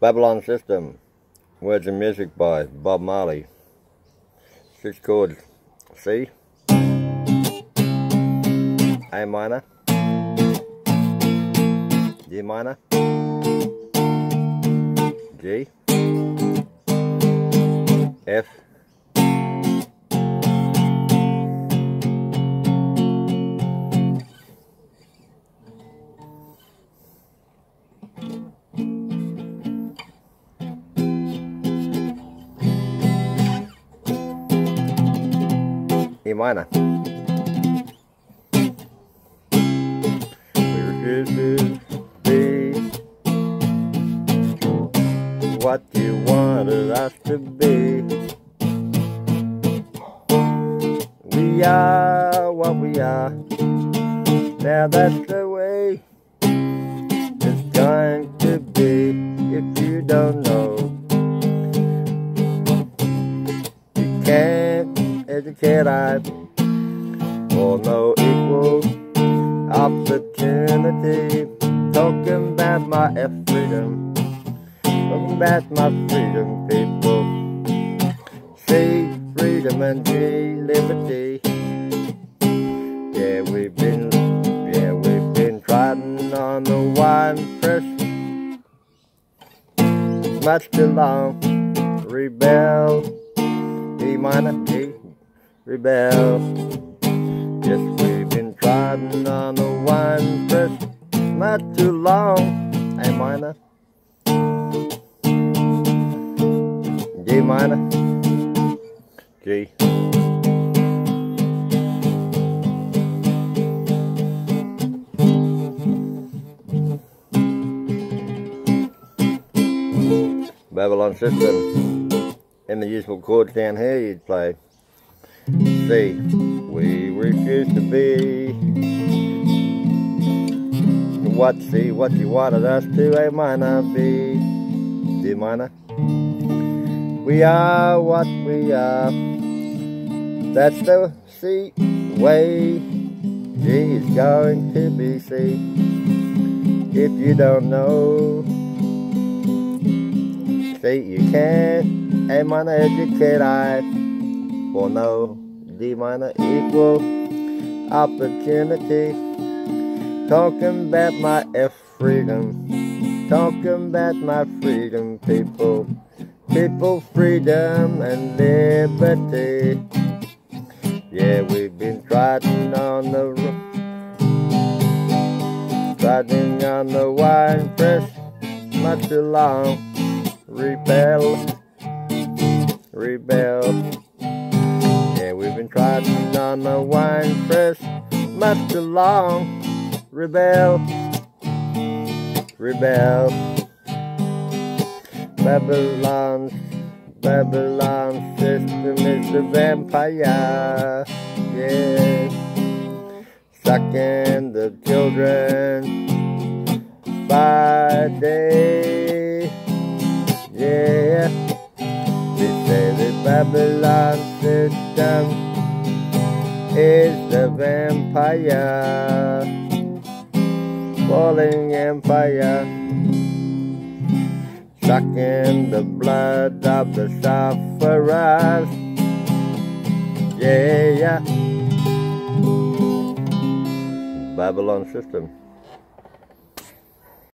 Babylon System. Words and music by Bob Marley. Six chords. C. A minor. D minor. G. F. E minor. Where this be what you wanted us to be? We are what we are. Now that's the way it's going to be if you don't I for no equal opportunity. Talking about my freedom, talking about my freedom, people. See freedom and G liberty. Yeah, we've been, yeah, we've been trodden on the wine press much too long. Rebel, E minor, G, rebel. Yes, we've been trodden on the wine press not too long. A minor, G minor, G. Babylon system. In the usual chords down here, you'd play C. We refuse to be what C, what you wanted us to, A minor, B, D minor. We are what we are. That's the C way. G is going to be C. If you don't know, say you can't. A minor educate I for no. D minor equal opportunity. Talking about my F freedom. Talking about my freedom, people. People, freedom, and liberty. Yeah, we've been trodden on the trodden on the wine press much too long. Rebel, rebel. We've been trodden on the wine press much too long. Rebel, rebel. Babylon's Babylon system is the vampire. Yeah, sucking the children by day. Babylon system is the vampire, falling empire, sucking the blood of the sufferers. Yeah, yeah. Babylon system.